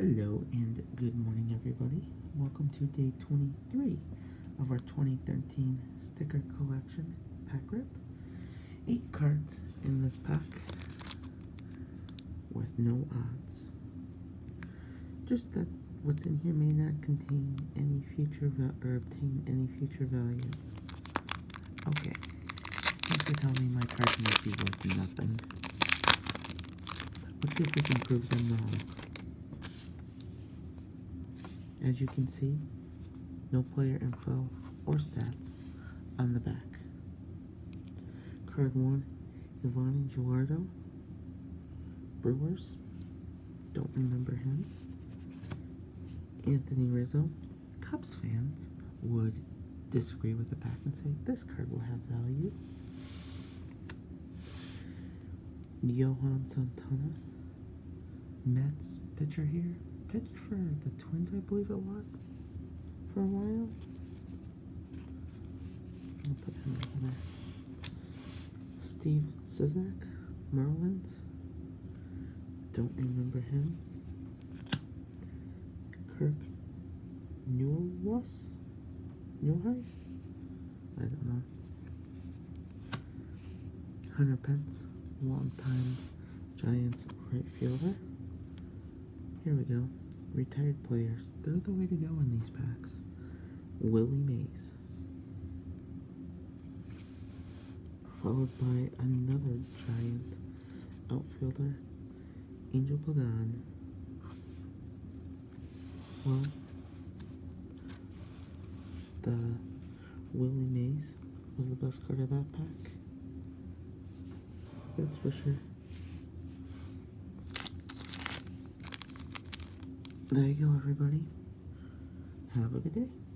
Hello and good morning everybody. Welcome to day 23 of our 2013 sticker collection pack rip. Eight cards in this pack with no odds. Just that what's in here may not contain any future or obtain any future value. Okay. For telling me my cards might be worth nothing. Let's see if we can prove them wrong. As you can see, no player info or stats on the back. Card 1, Yovani Gallardo, Brewers, don't remember him. Anthony Rizzo, Cubs fans would disagree with the back and say this card will have value. Johan Santana, Mets pitcher here, pitched for the Twins, I believe it was, for a while. I'll put him over there. Steve Cishek, Marlins. Don't remember him. Kirk Newwas? Newheis? I don't know. Hunter Pence, longtime Giants right fielder. Here we go. Retired players. They're the way to go in these packs. Willie Mays. Followed by another giant outfielder, Angel Pagan. Well, the Willie Mays was the best card of that pack. That's for sure. There you go, everybody. Have a good day.